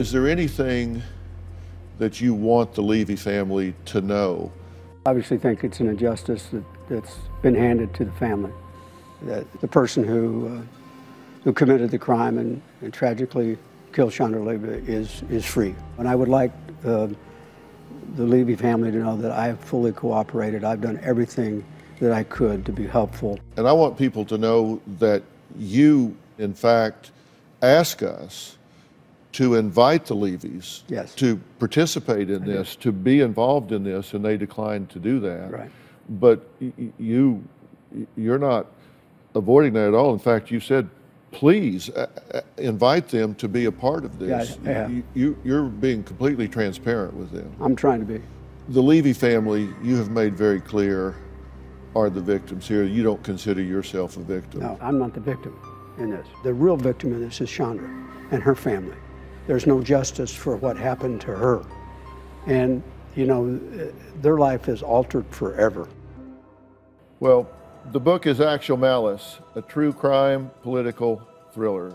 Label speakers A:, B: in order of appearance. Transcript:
A: Is there anything that you want the Levy family to know?
B: Obviously think it's an injustice that, that's been handed to the family. That the person who, uh, who committed the crime and, and tragically killed Chandra Levy is, is free. And I would like uh, the Levy family to know that I have fully cooperated. I've done everything that I could to be helpful.
A: And I want people to know that you, in fact, ask us to invite the Levies
B: Yes.
A: to participate in this, to be involved in this, and they declined to do that.
B: Right.
A: But you, you're not avoiding that at all. In fact, you said, please uh, uh, invite them to be a part of this.
B: Yeah, I.
A: You- You, you're being completely transparent with them.
B: I'm trying to be.
A: The Levy family, you have made very clear, are the victims here. You don't consider yourself a victim.
B: No, I'm not the victim in this. The real victim in this is Chandra and her family. There's no justice for what happened to her. And, you know, their life is altered forever.
A: Well, the book is Actual Malice, a true crime political thriller.